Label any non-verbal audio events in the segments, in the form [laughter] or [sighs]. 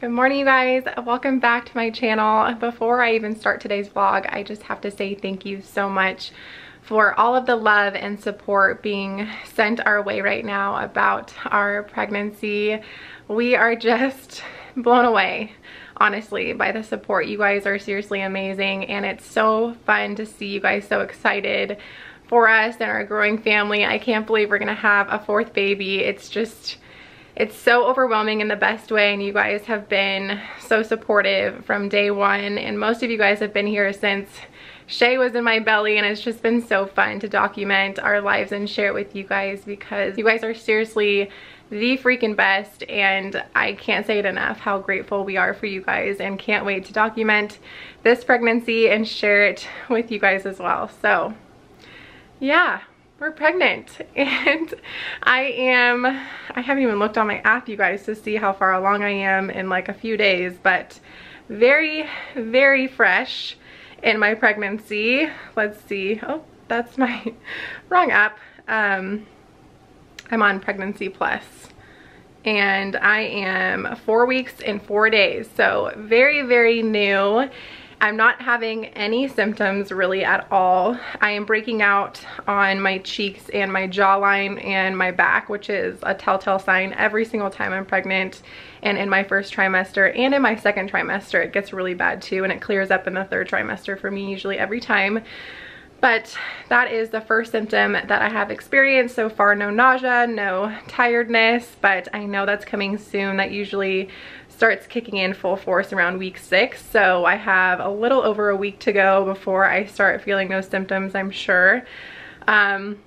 Good morning you guys, welcome back to my channel. Before I even start today's vlog, I just have to say thank you so much for all of the love and support being sent our way right now about our pregnancy. We are just blown away honestly by the support. You guys are seriously amazing and it's so fun to see you guys so excited for us and our growing family. I can't believe we're gonna have a fourth baby. It's just it's so overwhelming in the best way and you guys have been so supportive from day one and most of you guys have been here since Shay was in my belly and it's just been so fun to document our lives and share it with you guys because you guys are seriously the freaking best and I can't say it enough how grateful we are for you guys and can't wait to document this pregnancy and share it with you guys as well. So yeah, we're pregnant [laughs] and I am, I haven't even looked on my app you guys to see how far along I am in like a few days, but very, very fresh in my pregnancy. Let's see, oh, that's my [laughs] wrong app. Um, I'm on Pregnancy Plus and I am four weeks and four days. So very, very new I'm not having any symptoms really at all. I am breaking out on my cheeks and my jawline and my back, which is a telltale sign every single time I'm pregnant and in my first trimester and in my second trimester. It gets really bad too and it clears up in the third trimester for me usually every time. But that is the first symptom that I have experienced so far. No nausea, no tiredness, but I know that's coming soon. That usually starts kicking in full force around week six. So I have a little over a week to go before I start feeling those symptoms, I'm sure. Um,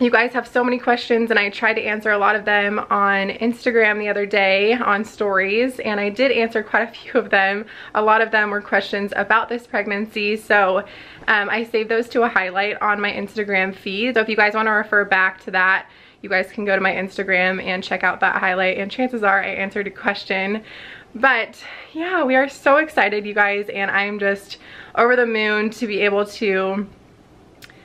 you guys have so many questions and I tried to answer a lot of them on Instagram the other day on stories and I did answer quite a [laughs] few of them. A lot of them were questions about this pregnancy so um, I saved those to a highlight on my Instagram feed. So if you guys want to refer back to that you guys can go to my Instagram and check out that highlight and chances are I answered a question. But yeah, we are so excited you guys and I'm just over the moon to be able to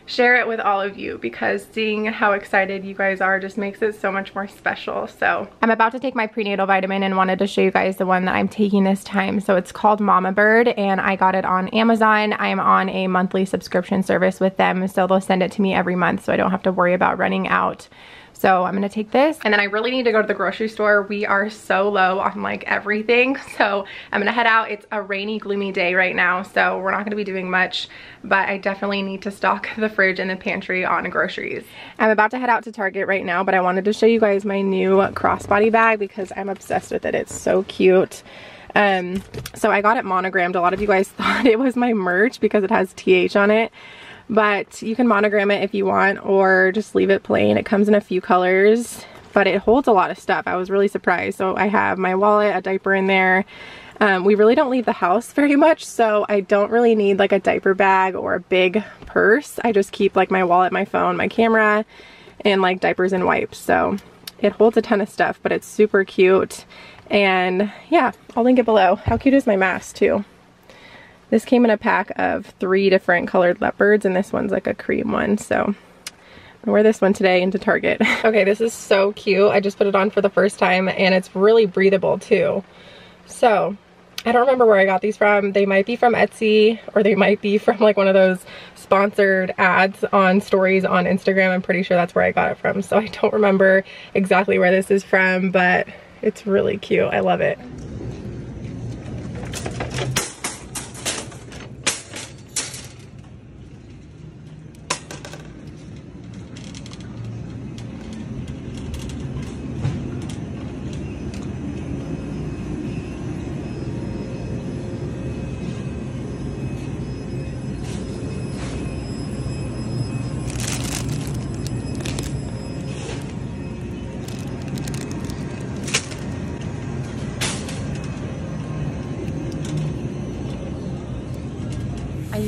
share it with all of you because seeing how excited you guys are just makes it so much more special. So I'm about to take my prenatal vitamin and wanted to show you guys the one that I'm taking this time. So it's called Mama Bird and I got it on Amazon. I'm on a monthly subscription service with them. So they'll send it to me every month so I don't have to worry about running out. So I'm gonna take this and then I really need to go to the grocery store. We are so low on like everything. [laughs] So I'm gonna head out. It's a rainy, gloomy day right now. So we're not gonna be doing much, but I definitely need to stock [laughs] the fridge and the pantry on groceries. I'm about to head out to Target right now, but I wanted to show you guys my new crossbody bag because I'm obsessed with it. It's so cute. Um, so I got it monogrammed. A lot of you guys [laughs] thought it was my merch because it has TH on it but you can monogram it if you want or just leave it plain. It comes in a few colors, but it holds a lot of stuff. I was really surprised. So I have my wallet, a diaper in there. Um, we really don't leave the house [laughs] very much, so I don't really need like a diaper bag or a big purse. I just keep like my wallet, my phone, my camera, and like diapers and wipes. So it holds a ton of stuff, but it's super cute. And yeah, I'll link it below. How cute is my mask too? This came in a pack of three different colored leopards and this one's like a cream one. So gonna wear this one today into Target. [laughs] okay, this is so cute. I just put it on for the first time and it's really breathable too. So I don't remember where I got these from. They might be from Etsy or they might be [laughs] from like one of those sponsored ads on stories on Instagram. I'm pretty sure that's where I got it from. So I don't remember exactly where this is from, but it's really cute. I love it.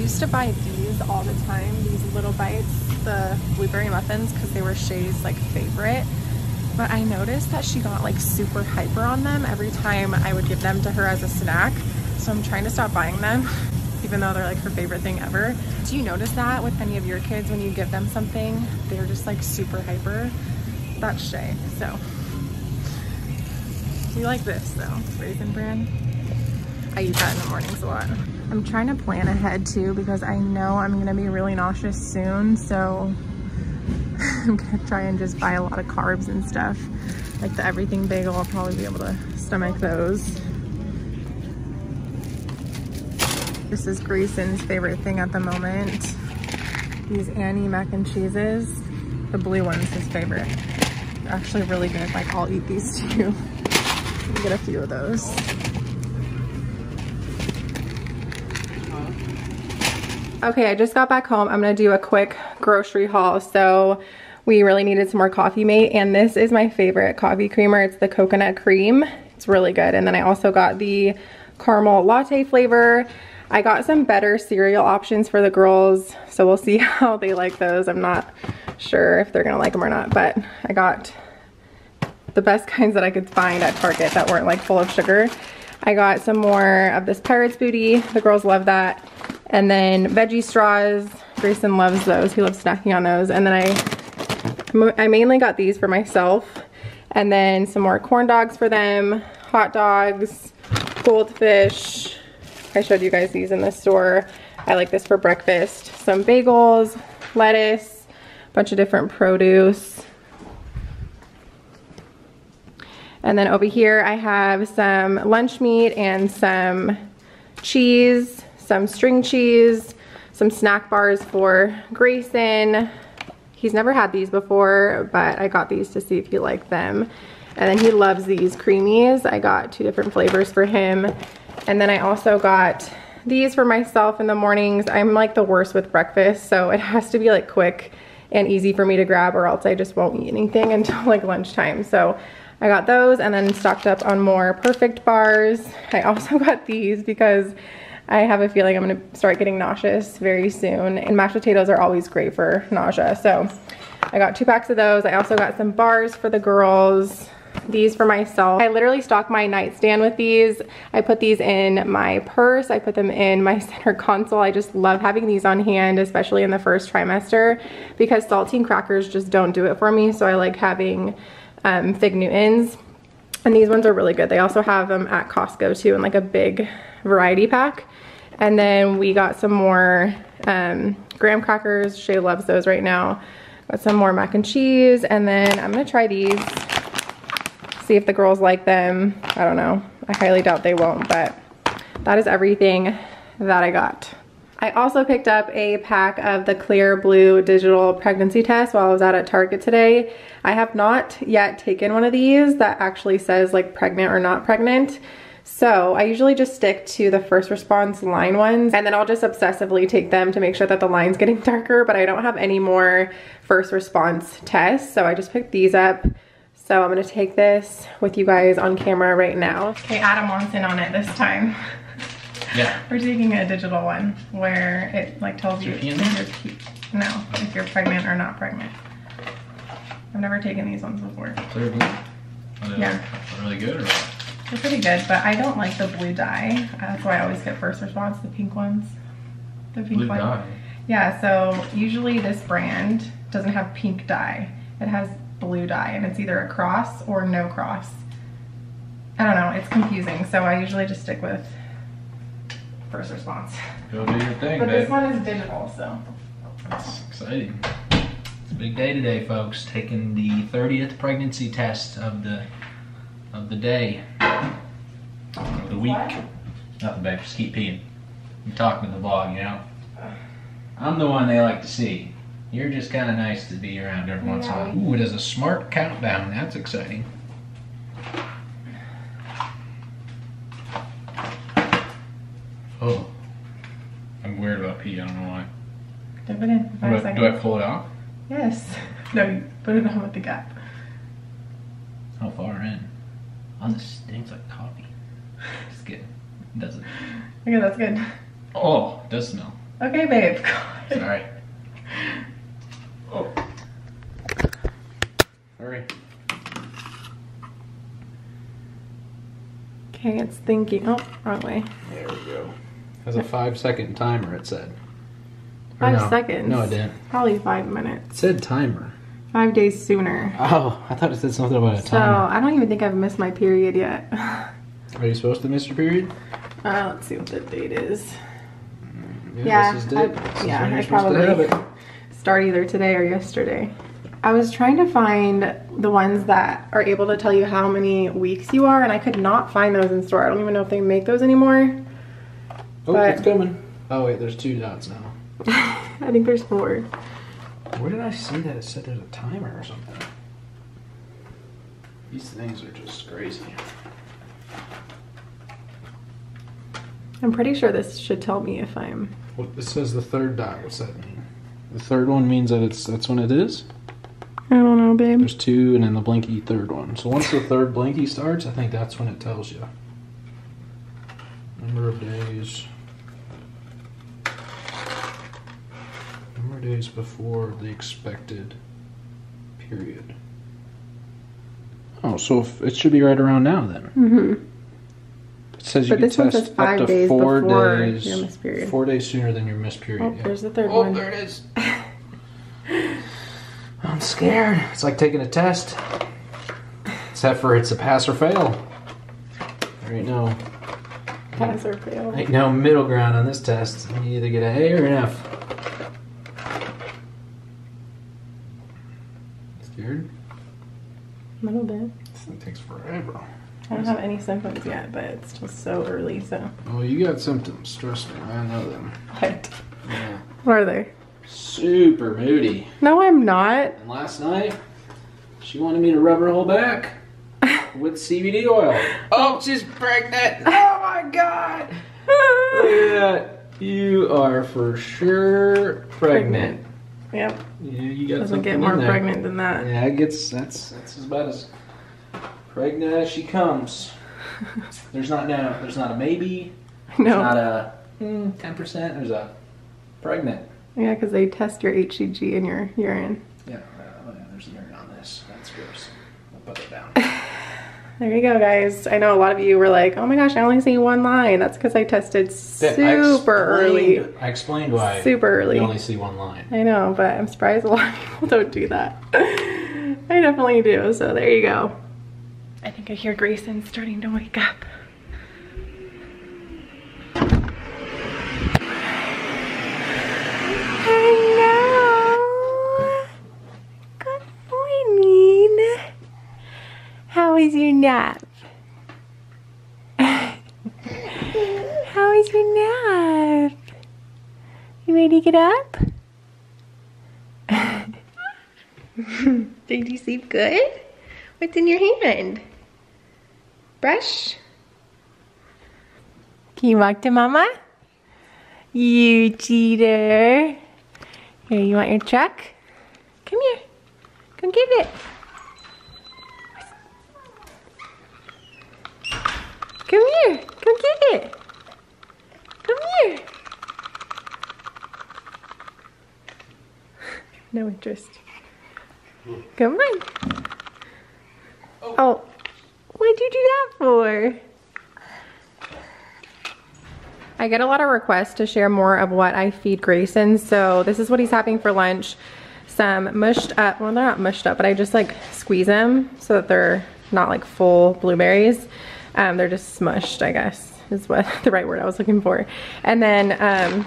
Used to buy these all the time, these little bites, the blueberry muffins, because they were Shay's like favorite. But I noticed that she got like super hyper on them every time I would give them to her as a snack. So I'm trying to stop buying them, [laughs] even though they're like her favorite thing ever. Do you notice that with any of your kids when you give them something, they're just like super hyper? That's Shay, so We like this though, Raisin Bran. I eat that in the mornings a lot. I'm trying to plan ahead too because I know I'm gonna be really nauseous soon. So [laughs] I'm gonna try and just buy a lot of carbs and stuff. Like the everything bagel, I'll probably be able to stomach those. This is Grayson's favorite thing at the moment. These Annie mac and cheeses. The blue one's his favorite. They're actually really good. Like I'll eat these [laughs] too. Get a few of those. Okay, I just got back home. I'm gonna do a quick grocery haul. So we really needed some more coffee mate and this is my favorite coffee creamer. It's the coconut cream. It's really good. And then I also got the caramel latte flavor. I got some better cereal options for the girls. So we'll see [laughs] how they like those. I'm not sure if they're gonna like them or not, but I got the best [laughs] kinds that I could find at Target that weren't like full of sugar. I got some more of this Pirates Booty. The girls love that. And then veggie straws. Grayson loves those. He loves snacking on those. And then I, I mainly got these for myself. And then some more corn dogs for them, hot dogs, goldfish. I showed you guys these in the store. I like this for breakfast. Some bagels, lettuce, a bunch of different produce. And then over here I have some lunch meat and some cheese some string cheese, some snack bars for Grayson. He's never had these before, but I got these to see if he liked them. And then he loves these creamies. I got two different flavors for him. And then I also got these for myself in the mornings. I'm like the worst with breakfast, so it has to be like quick and easy for me to grab or else I just won't eat anything [laughs] until like lunchtime. So I got those and then stocked up on more perfect bars. I also [laughs] got these because I have a feeling I'm gonna start getting nauseous very soon. And mashed potatoes are always great for nausea. So I got two packs of those. I also got some bars for the girls these for myself. I literally stock my nightstand with these. I put these in my purse. I put them in my [laughs] center console. I just love having these on hand, especially in the first trimester because saltine crackers just don't do it for me. So I like having um, Fig Newtons. And these ones are really good. They also have them at Costco too in like a big variety pack. And then we got some more um, graham crackers. Shay loves those right now. Got some more mac and cheese. And then I'm gonna try these. See if the girls like them. I don't know. I highly doubt they won't, but that is everything that I got. I also picked up a pack of the Clearblue digital pregnancy test while I was out at Target today. I have not yet taken one of these that actually says like pregnant or not pregnant. So I usually just stick to the first response line ones and then I'll just obsessively take them to make sure that the line's getting [laughs] darker, but I don't have any more first response tests. So I just picked these up. So I'm gonna take this with you guys on camera right now. Okay, Adam wants in on it this time. [laughs] Yeah. We're taking a digital one where it like tells you if you're, no, if you're pregnant or not pregnant. I've never taken these ones before. Clearblue? Yeah. Really good or what? They're pretty good, but I don't like the blue dye. Uh, that's why I always get first response, the pink ones. The pink blue one. dye? Yeah, so usually this brand doesn't have pink dye. It has blue dye and it's either a cross or no cross. I don't know, it's confusing. So I usually just stick with first response. Go do your thing, But babe. this one is digital, so. That's exciting. It's a big day today, folks. Taking the 30th pregnancy test of the of the day, week. Nothing, babe. Just keep peeing. I'm talking to the vlog, you know. I'm the one they like to see. You're just kind of nice to be around every once in a while. Ooh, it is a smart countdown. That's exciting. Oh. I'm weird about pee. I don't know why. Dip it in. Do, I, do I pull it out? Yes. [laughs] No, you put it on with the gap. How far in? Oh, this stinks like coffee. Just. It doesn't. Okay, that's good. Oh, it does smell. Okay, babe. [laughs] Sorry. Oh. Hurry. Okay, it's thinking. Oh, wrong way. There we go. Has a five second timer, it said. Or five no. seconds? No, it didn't. Probably five minutes. It said timer. Five days sooner. Oh, I thought it said something about a time. So I don't even think I've missed my period yet. [laughs] Are you supposed to miss your period? Uh, let's see what the date is. Yeah, Yeah, this is I- it. This is yeah, I supposed to have probably- Start either today or yesterday. I was trying to find the ones that are able to tell you how many weeks you are, and I could not find those in store. I don't even know if they make those anymore. Oh, but- it's coming. Oh wait, there's two dots now. [laughs] I think there's four. Where did I see that it said there's a timer or something? These things are just crazy. I'm pretty sure this should tell me if I'm. What it says the third dot. What's that mean? The third one means that it's that's when it is. I don't know, babe. There's two, and then the blinky third one. So once the third blinky starts, I think that's when it tells you. Number of days. Number of days before the expected period. Oh, so if, it should be right around now then. Mm-hmm. It says you But can this one test says five up to days four before days. your missed period. Four days sooner than your missed period. Oh, yeah. there's the third Oh, one. there it is. [laughs] I'm scared. It's like taking a test. Except for it's a pass or fail. There ain't no Pass or fail. ain't no middle ground on this test. You either get an A or an F. Scared? A little bit. This thing takes forever. I don't have any symptoms yet, but it's just so early, so. Oh, you got symptoms. Trust me, I know them. What? Yeah. What are they? Super moody. No, I'm not. And last night, she wanted me to rub her whole back with CBD oil. Oh, she's pregnant. [laughs] Oh my god. Look at that. You are for sure pregnant. Yep. Yeah, you got Doesn't get more pregnant than that. Yeah, it gets that's that's about as pregnant as she comes. There's not no, there's not a maybe. There's not a hmm, ten percent. There's a pregnant. Yeah, because they test your HCG in your urine. Yeah, uh, yeah, there's urine on this. That's gross. I'll put it down. [sighs] There you go, guys. I know a lot of you were like, "Oh my gosh, I only see one line." That's because I tested That- I super early. I explained why. Super early. You only see one line. I know, but I'm surprised a lot of people don't do that. [laughs] I definitely do. So there you go. I think I hear Grayson starting to wake up. Hello. Good morning. How was your nap? How was your nap? You ready to get up? [laughs] Did you sleep good? What's in your hand? Brush? Can you walk to mama? You cheater. Here, you want your truck? Come here. Come get it. Come here. Come get it. Come here. [laughs] No interest. Hmm. Come on. Oh, oh. What'd you do that for? I get a lot of requests to share more of what I feed Grayson. So this is what he's having for lunch. Some mushed up, well they're not mushed up, but I just like squeeze them so that they're not like full blueberries. Um, they're just smushed, I guess is what [laughs] the right word I was looking for. And then um,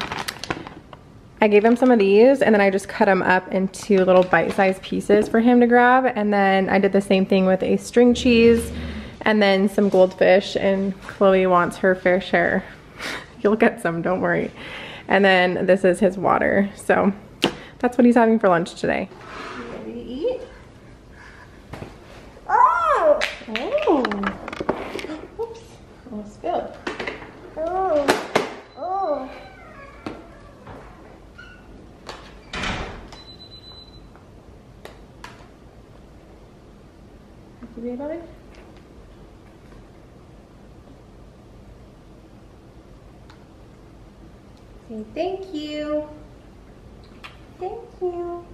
I gave him some of these and then I just cut them up into little bite-sized pieces for him to grab. And then I did the same thing with a string cheese and then some goldfish and Chloe wants her fair share. [laughs] You'll get some, don't worry. And then this is his water. So that's what he's having for lunch today. Ready to eat? Oh! Oh! Oops, almost spilled. Oh! Oh! Happy about Say thank you. Thank you.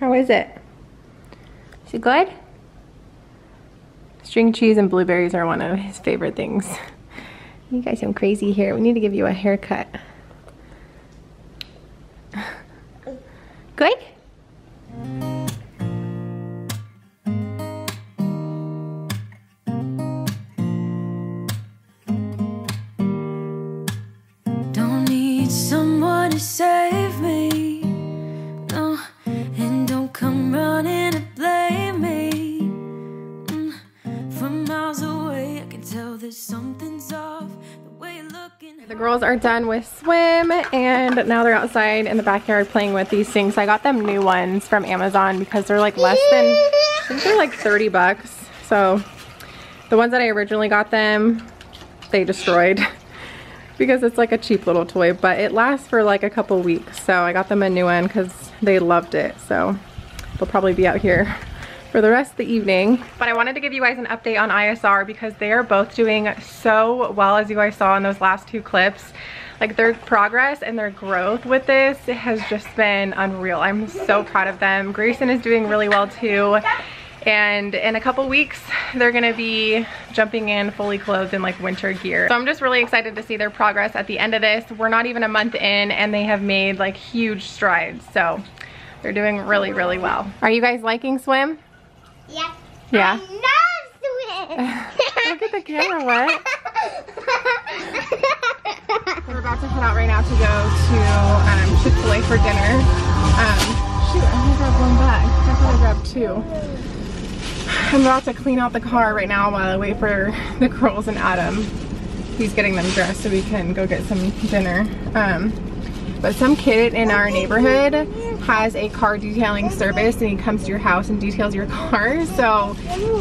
How is it? Is it good? String cheese and blueberries are one of his favorite things. [laughs] You guys I'm crazy here. We need to give you a haircut. Done with swim and now they're outside in the backyard playing with these things. I got them new ones from Amazon because they're like less than, they're like 30 bucks. So the ones that I originally got them, they destroyed [laughs] because it's like a cheap little toy, but it lasts for like a couple weeks. So I got them a new one because they loved it. So they'll probably be out here for the rest of the evening. But I wanted to give you guys an update on ISR because they are both doing so well as you guys saw in those last two clips. Like their progress and their growth with this has just been unreal. I'm so proud of them. Grayson is doing really well too and in a couple weeks they're gonna be jumping in fully clothed in like winter gear so i'm just really excited to see their progress at the end of this we're not even a month in and they have made like huge strides so they're doing really really well are you guys liking swim yeah yeah [laughs] Look at the camera, what? [laughs] We're about to head out right now to go to um, Chick-fil-A for dinner. Um, shoot, I'm gonna one bag. I thought I grabbed two. I'm about to clean out the car right now while I wait for the girls and Adam. He's getting them dressed so we can go get some dinner. Um, but some kid in our neighborhood has a car detailing service and he comes to your house and details your [laughs] car. So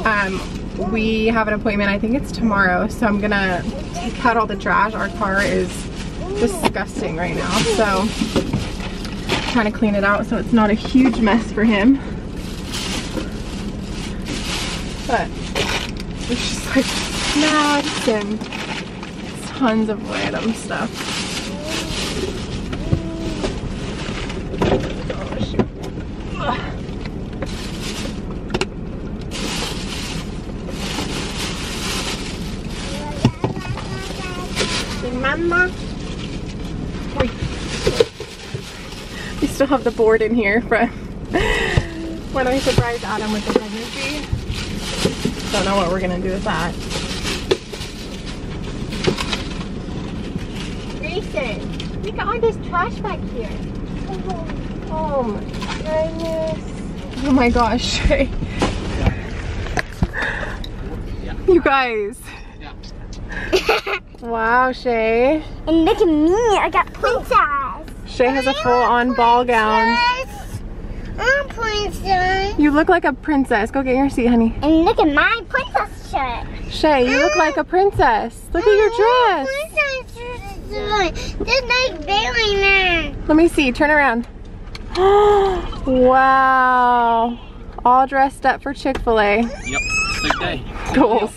um, we have an appointment, I think it's tomorrow. So I'm gonna take out all the trash. Our car is disgusting right now. So trying to clean it out so it's not a huge mess for him. But it's just like snacks and tons of random stuff. Oh shoot. Mama. Wait. We still have the board in here from [laughs] when I surprised Adam with the pregnancy. Don't know what we're gonna do with that. Grayson, look at all this trash back here. Oh, my goodness. Oh my gosh, [laughs] You guys. [laughs] wow, Shay. And look at me, I got princess. Shay has a full-on ball gown. I'm princess. You look like a princess. Go get your seat, honey. And look at my princess shirt. Shay, you look like a princess. Look at your dress. Princess This nice Bailey man. Let me see. Turn around. [gasps] wow. All dressed up for Chick-fil-A. Yep. Big day. Goals.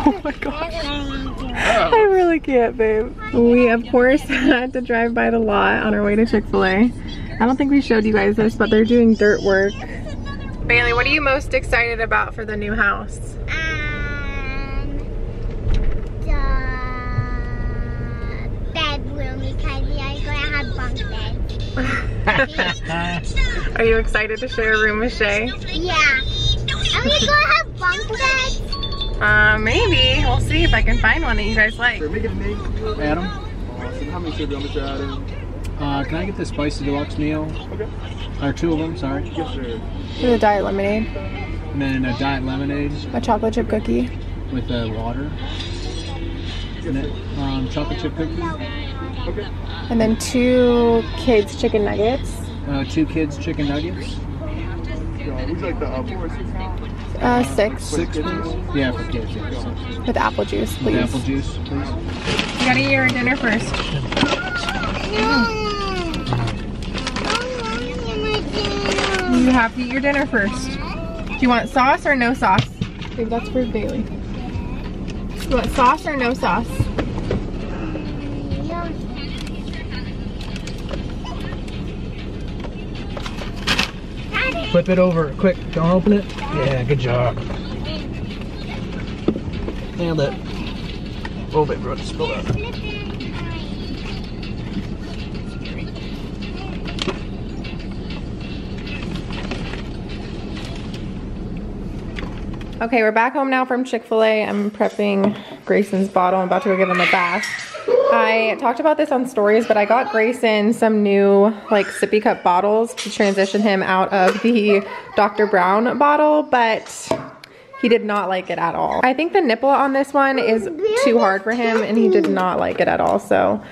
[laughs] Oh my gosh. I really can't, babe. We, of course, [laughs] had to drive by the lot on our way to Chick-fil-A. I don't think we showed you guys this, but they're doing dirt work. Bailey, what are you most excited about for the new house? Um, the bedroom because we are gonna have bunk beds. [laughs] are you excited to share a room with Shay? Yeah. Are we gonna have bunk beds? Uh, maybe. We'll see if I can find one that you guys like. Adam. Awesome. How many should be on the Adam? Uh, can I get the spicy deluxe meal? Okay. Or two of them, sorry. Yes, sir. With a diet lemonade. And then a diet lemonade. A chocolate chip cookie. With the water. And then, um, chocolate chip cookie. Okay. And then two kids chicken nuggets. Uh, two kids chicken nuggets. would like the uh, four or six Uh, six. Six, please. Yeah, for kids. Yeah, With apple juice, please. With apple juice, please. You gotta eat your dinner first. No. You have to eat your dinner first. Do you want sauce or no sauce? I think that's for Bailey. You want sauce or no sauce? Flip it over, quick, don't open it. Yeah, good job. Nailed it. Oh, baby, bro, spill out. Okay, we're back home now from Chick-fil-A. I'm prepping Grayson's bottle. I'm about to go give him a bath. I talked about this on stories, but I got Grayson some new like sippy cup bottles to transition him out of the Dr. Brown bottle, but he did not like it at all. I think the nipple on this one is too hard for him and he did not like it at all. So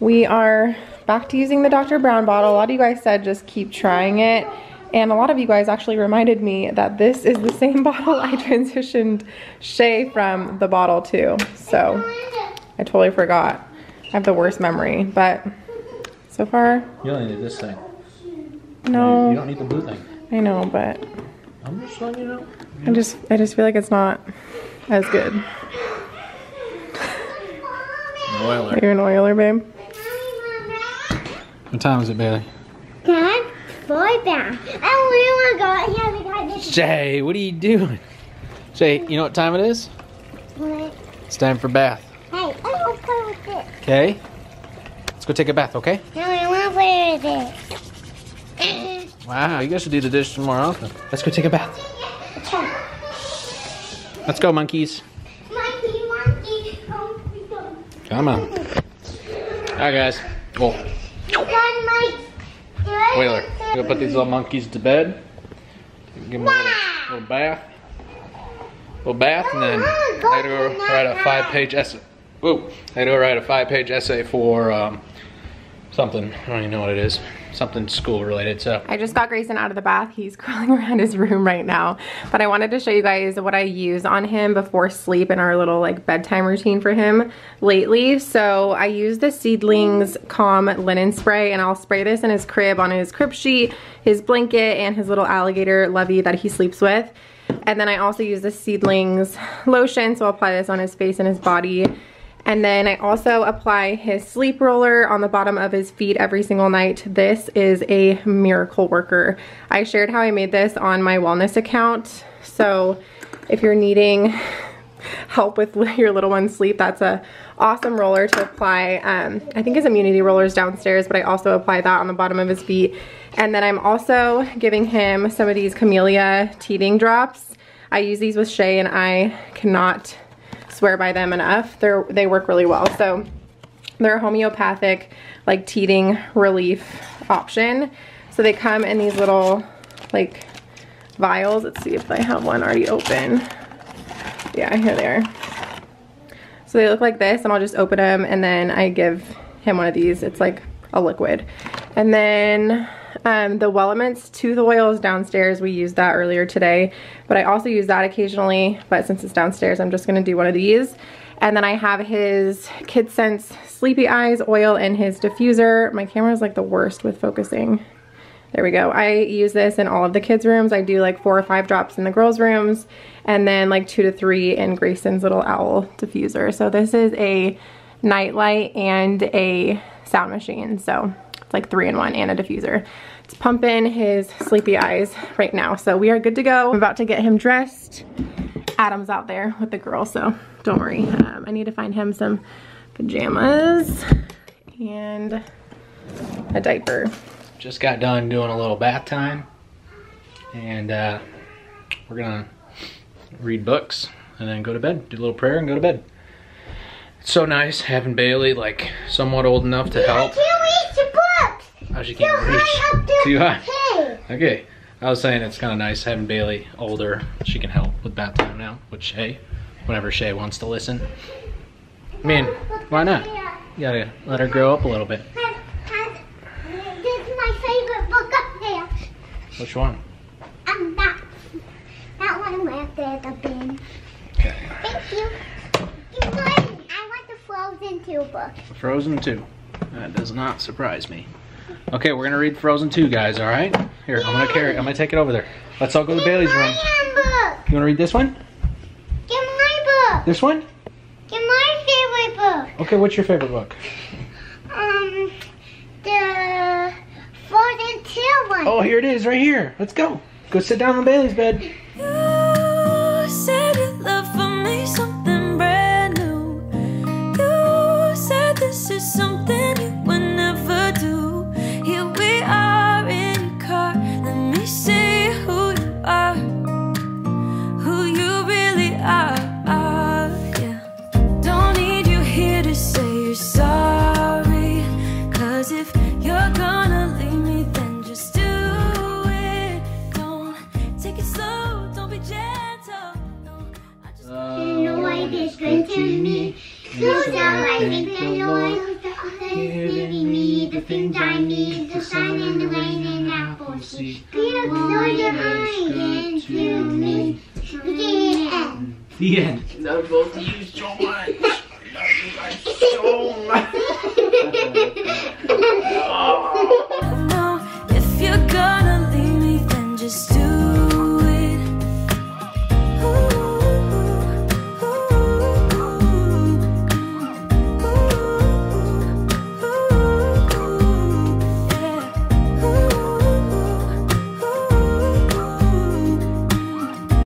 we are back to using the Dr. Brown bottle. A lot of you guys said just keep trying it. And a lot of you guys actually reminded me that this is the same [laughs] bottle I transitioned Shay from the bottle to. So I totally forgot. I have the worst memory, but so far, You only need this thing. no. You don't need the blue thing. I know, but I'm just letting you know. I just I just feel like it's not as good. Oiler. You're an oiler, babe. What time is it, Bailey? Dad, boy bath. I really want to go out here because it's Jay, what are you doing? Jay, you know what time it is? What? It's time for bath. Hey, I want to play with this. Okay? Let's go take a bath, okay? No, I want to play with this. [clears throat] Wow, you guys should do the dishes more often. Let's go take a bath. Let's go, monkeys. Monkey, monkey, monkey, go. Come on. All right, guys. Well, Done, Mike. You ready? Whaler, I'm gonna put these little monkeys to bed. Give them a little, little bath. Little bath, and then I had to go write a five-page essay. Whoa! I had to write a five-page essay for um, something. I don't even know what it is. Something school-related. So I just got Grayson out of the bath. He's [laughs] crawling around his room right now. But I wanted to show you guys what I use on him before sleep in our little like bedtime routine for him lately. So I use the Seedlings Calm Linen Spray and I'll spray this in his crib on his crib sheet, his blanket, and his little alligator lovey that he sleeps with. And then I also use the Seedlings lotion. So I'll apply this on his face and his body. And then I also apply his sleep roller on the bottom of his feet every single night. This is a miracle worker. I shared how I made this on my wellness account. So if you're needing help with [laughs] your little one's sleep, that's a awesome roller to apply. Um, I think his immunity roller is downstairs, but I also apply that on the bottom of his feet. And then I'm also giving him some of these Camilia teething drops. I use these with Shay and I cannot swear by them enough. They're, they work really well. So they're a homeopathic like teething relief option. So they come in these little like vials. Let's see if I have one already open. Yeah, here they are. So they look like this and I'll just open them and then I give him one of these. It's like a liquid. And then um, the Wellement's tooth oil is downstairs. We used that earlier today, but I also use that occasionally. But since it's downstairs, I'm just gonna do one of these. And then I have his Kid Sense Sleepy Eyes oil in his diffuser. My camera is like the worst with focusing. There we go. I use this in all of the kids' rooms. I do like four or five drops in the girls' rooms and then like two to three in Grayson's little owl diffuser. So this is a nightlight and a sound machine. So it's like three in one and a diffuser. It's pumping his SleepyIze right now. So we are good to go. I'm about to get him dressed. Adam's out there with the girl, so don't worry. Um, I need to find him some pajamas and a diaper. just got done doing a little bath time, and uh, we're gonna read books and then go to bed. Do a little prayer and go to bed. It's so nice having Bailey like somewhat old enough to help. Can't reach the books. Oh, she Too can't reach. high. Too high. Okay. I was saying it's kind of nice having Bailey older. She can help with bath time now with Shay, whenever Shay wants to listen. I mean, why not? You gotta let her grow up a little bit. This is my favorite book up here. Which one? Um, that, that one right there, the bin. Okay. Thank you. You I want the Frozen 2 book. Frozen 2. That does not surprise me. Okay, we're gonna read Frozen 2, guys, alright? Here, I'm gonna carry I'm gonna take it over there. Let's all go to Bailey's room. My book. You wanna read this one? Get my book. This one? Get my favorite book. Okay, what's your favorite book? Um, the Frozen 2 one. Oh, here it is, right here. Let's go. Go sit down on Bailey's bed. To me. So shall I thank the Lord for giving me the things I need, the sun and the rain and apple seed. Be Lord your kind to me. The end. The end. Love both of you so much.